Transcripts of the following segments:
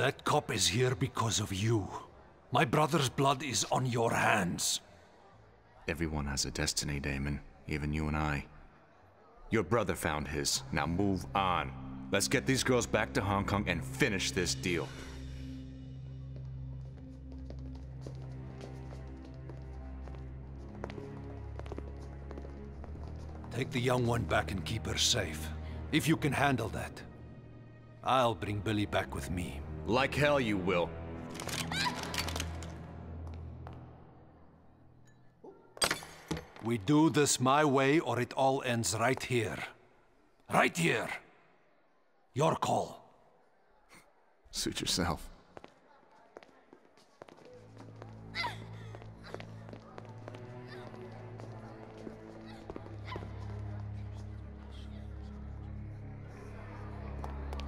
That cop is here because of you. My brother's blood is on your hands. Everyone has a destiny, Damon. Even you and I. Your brother found his. Now move on. Let's get these girls back to Hong Kong and finish this deal. Take the young one back and keep her safe. If you can handle that. I'll bring Billie back with me. Like hell you will. We do this my way or it all ends right here. Right here. Your call. Suit yourself.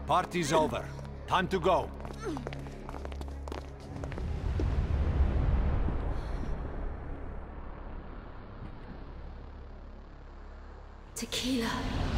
Party's over. Time to go. Tequila.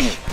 Ugh!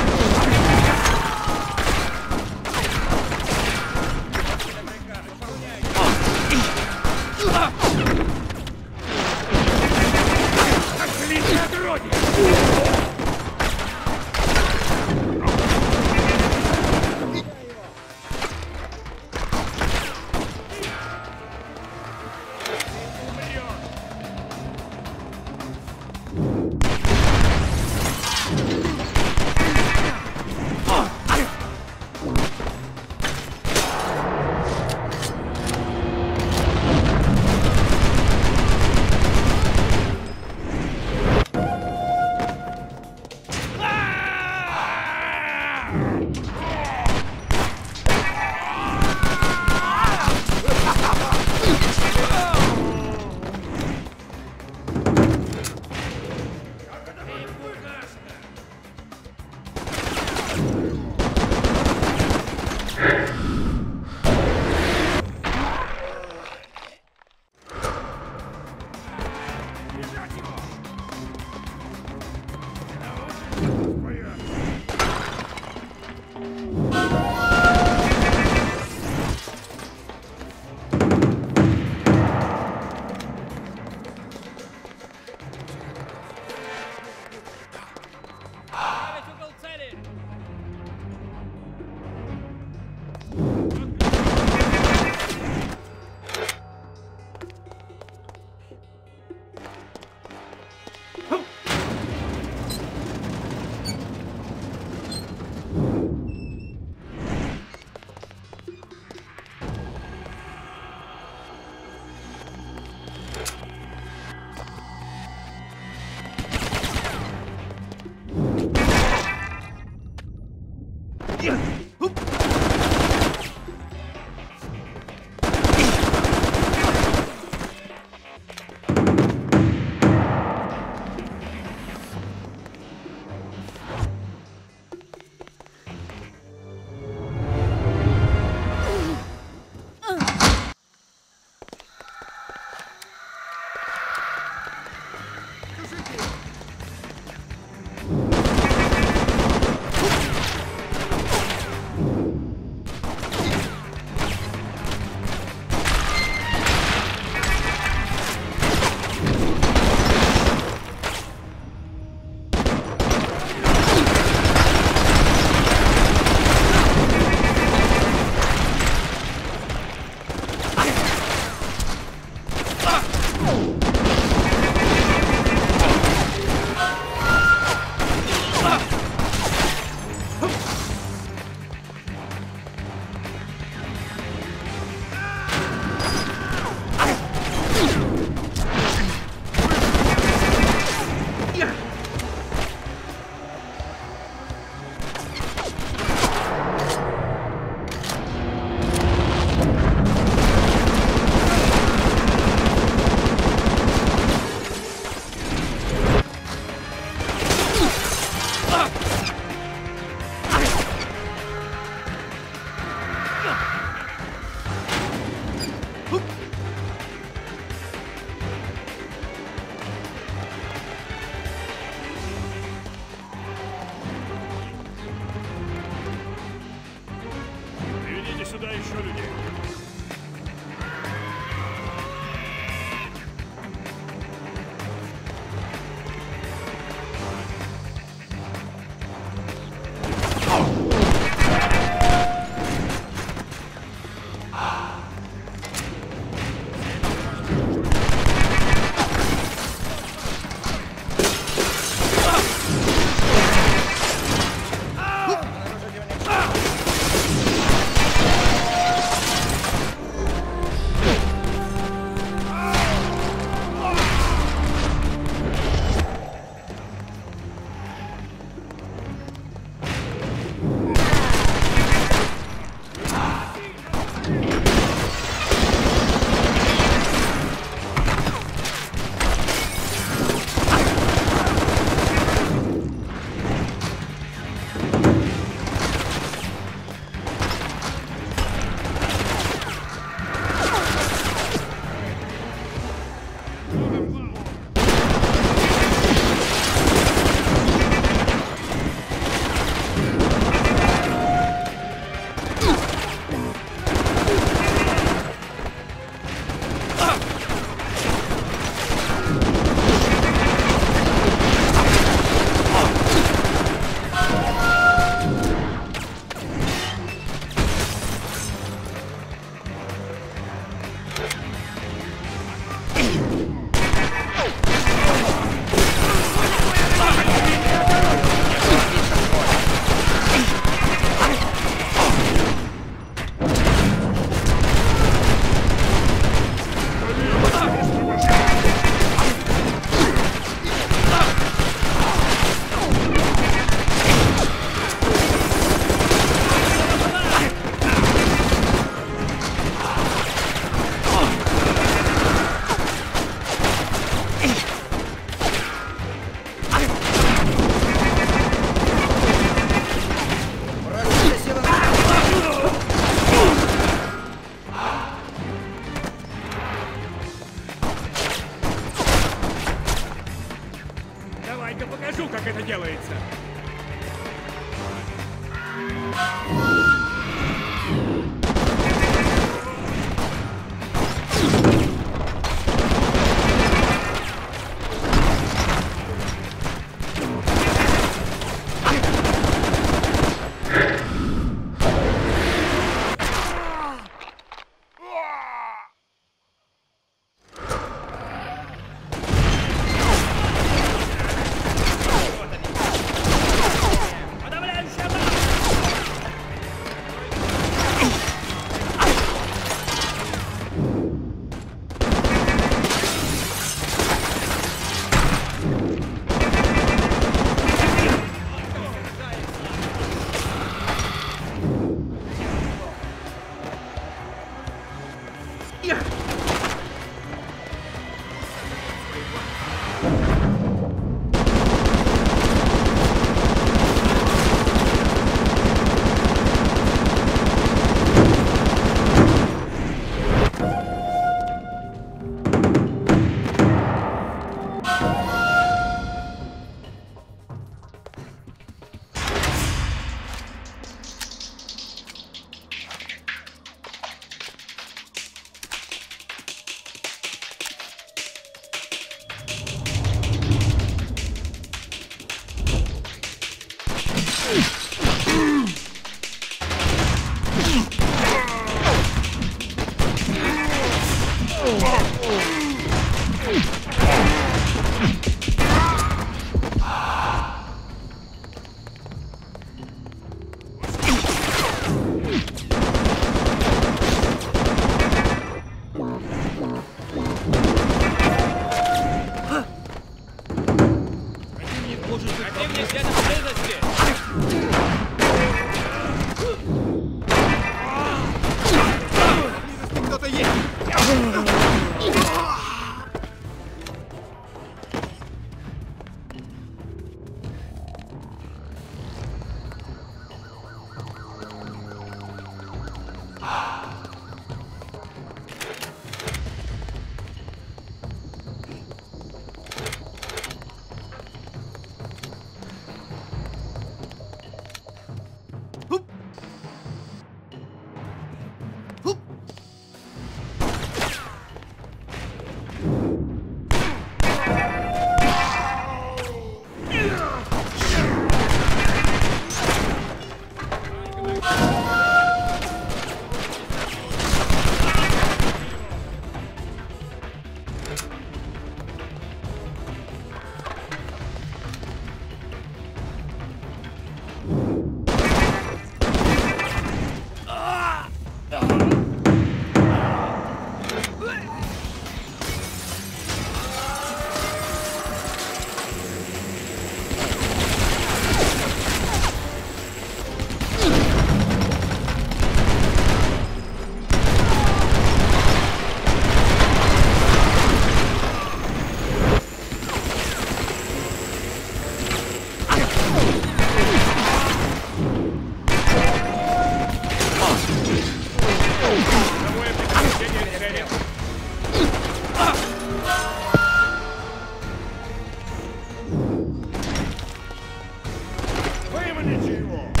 分你欺负。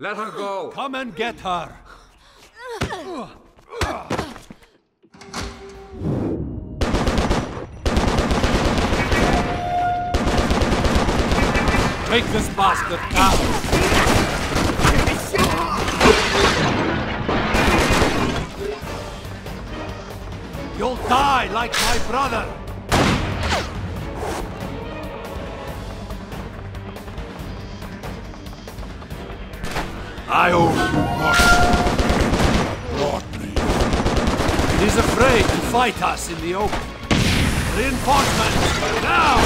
Let her go! Come and get her! Take this bastard down. You'll die like my brother! I owe you much. Rodney. He's afraid to fight us in the open. Reinforcements! Now!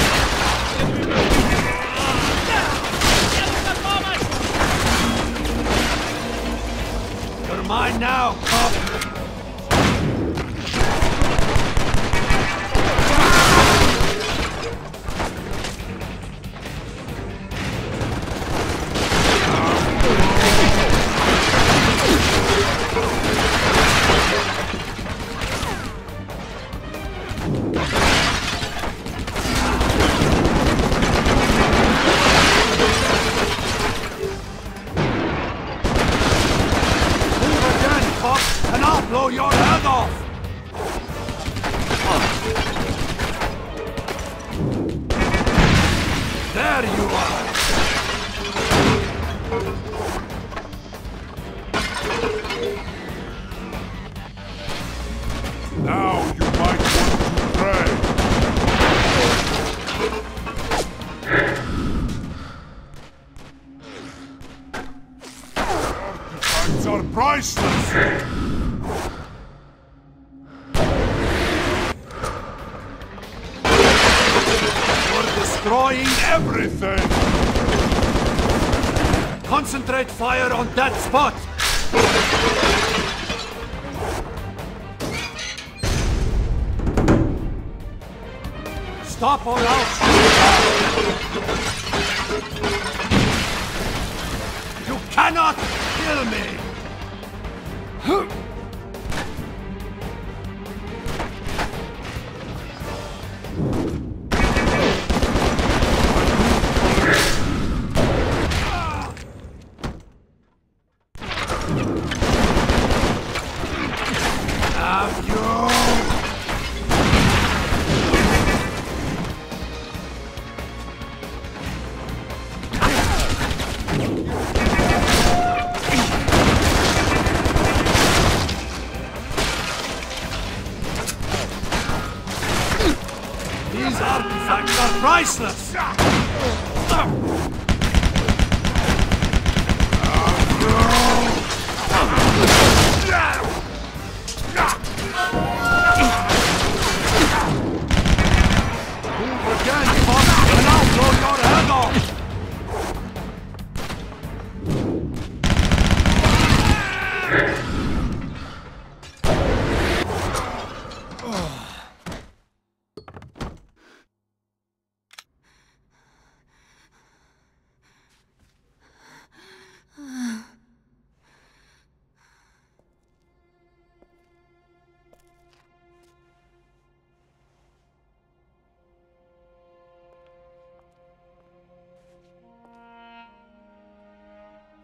You're mine now, cop!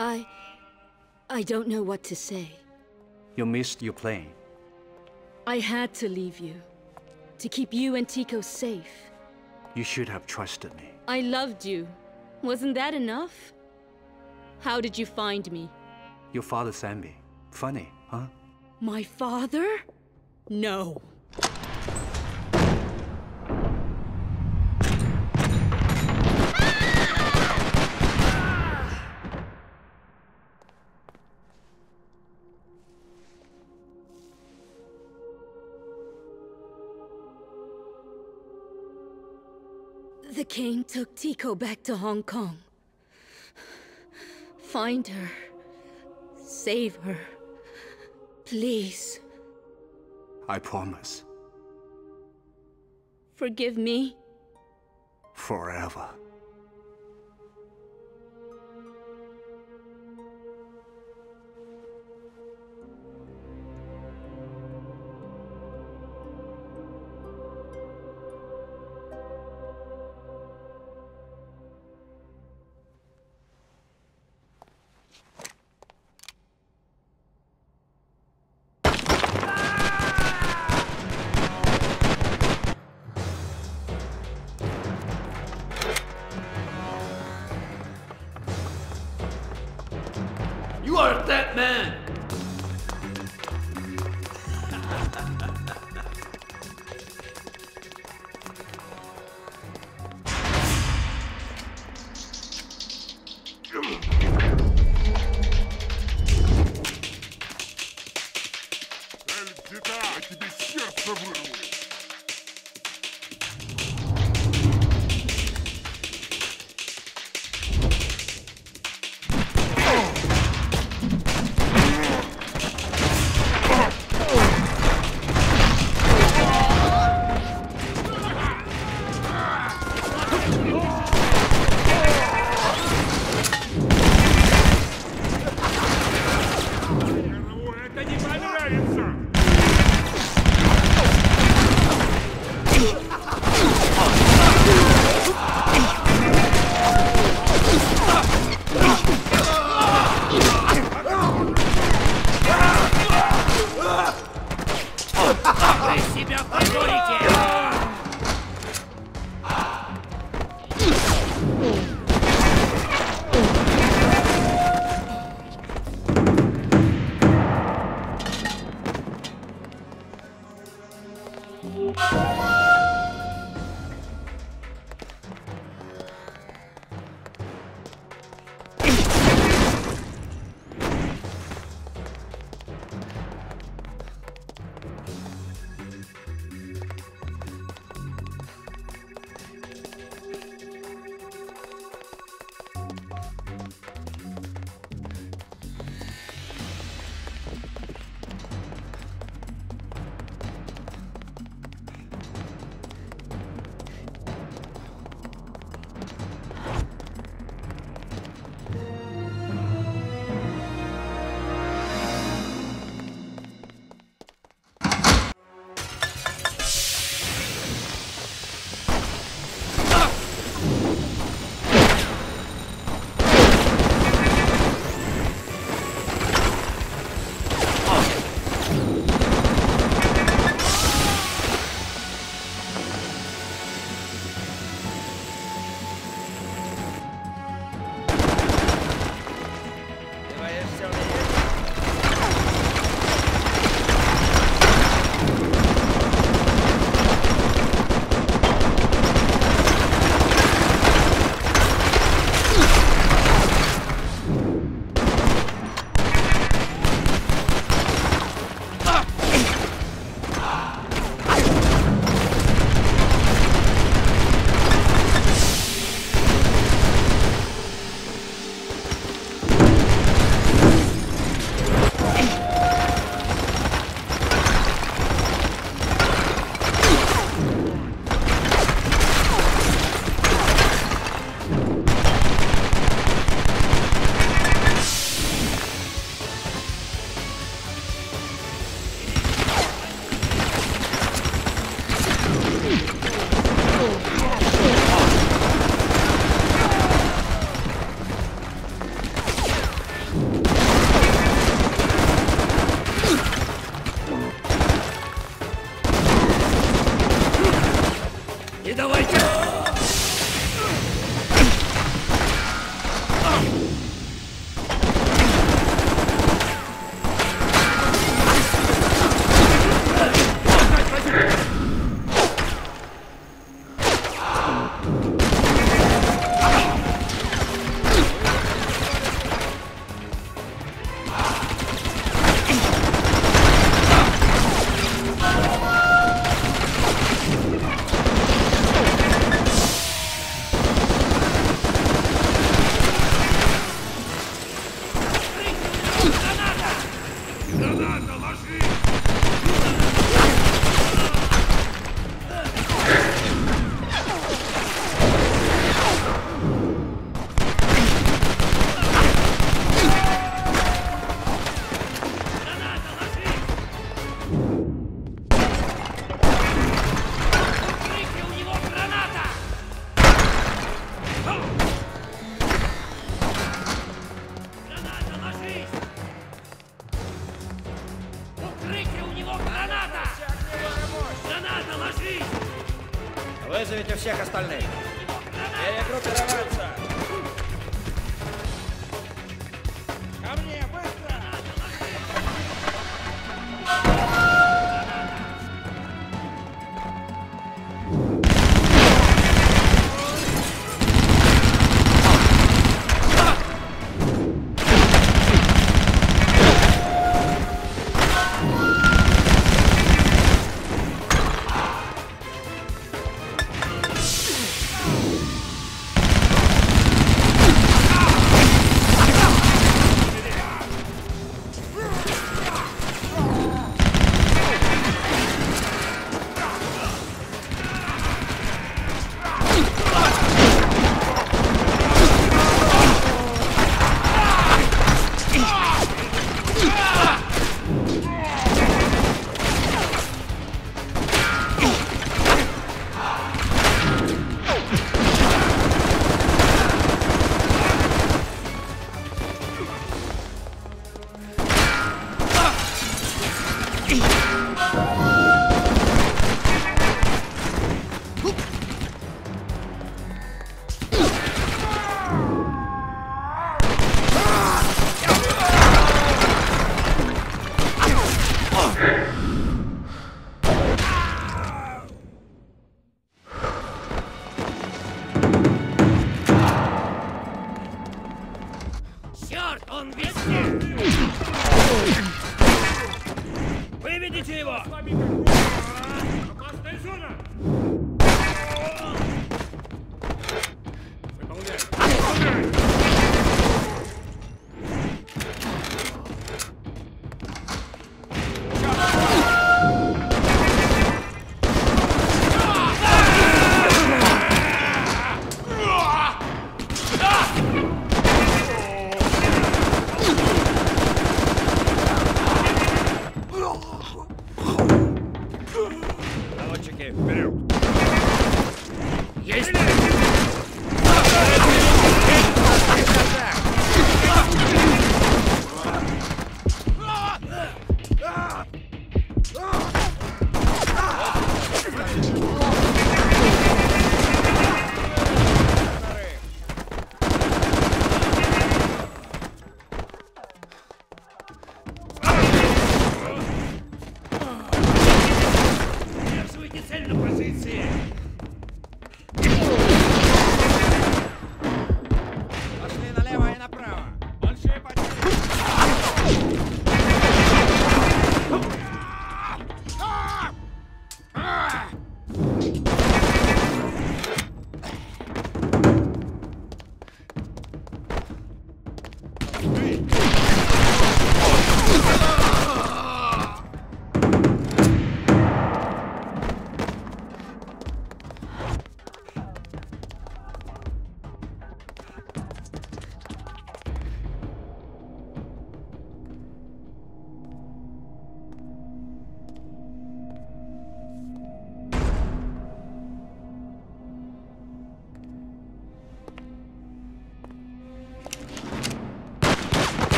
I. I don't know what to say. You missed your plane. I had to leave you. To keep you and Tico safe. You should have trusted me. I loved you. Wasn't that enough? How did you find me? Your father sent me. Funny, huh? My father? No. Took Tico back to Hong Kong. Find her. Save her. Please. I promise. Forgive me. Forever.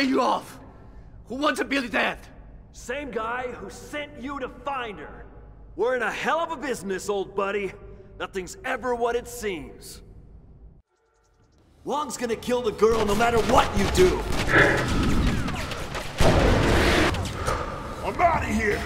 Who paid you off? Who wants a Billie dead? Same guy who sent you to find her. We're in a hell of a business, old buddy. Nothing's ever what it seems. Wong's gonna kill the girl no matter what you do. I'm out of here!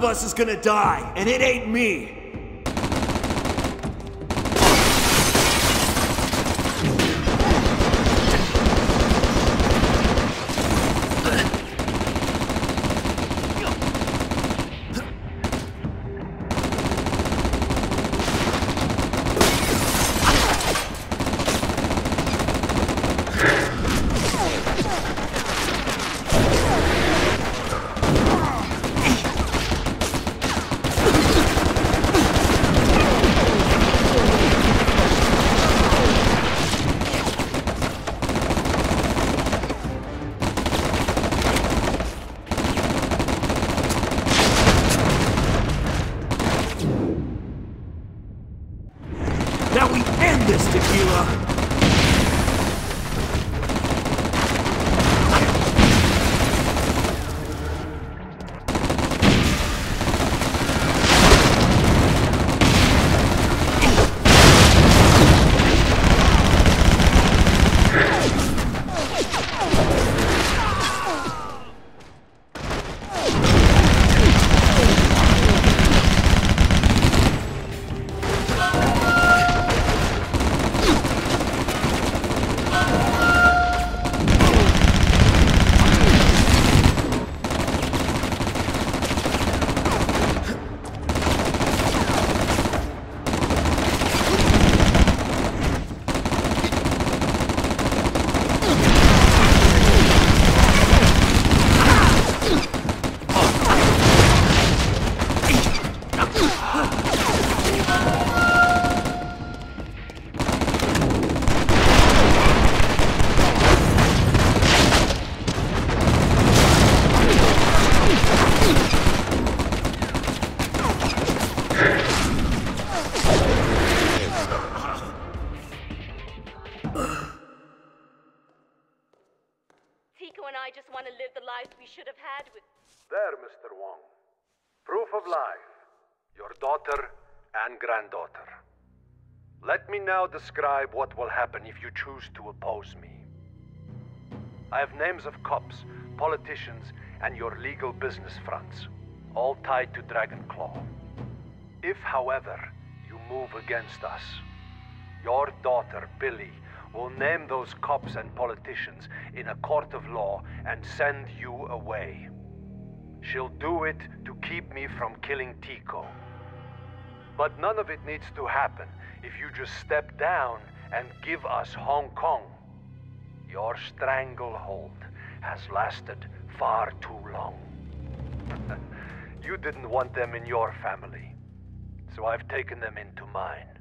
Of us is gonna die, and it ain't me. Now describe what will happen if you choose to oppose me. I have names of cops, politicians, and your legal business fronts. all tied to Dragonclaw. If, however, you move against us, your daughter, Billie, will name those cops and politicians in a court of law and send you away. She'll do it to keep me from killing Tico. But none of it needs to happen if you just step down and give us Hong Kong. Your stranglehold has lasted far too long. you didn't want them in your family, so I've taken them into mine.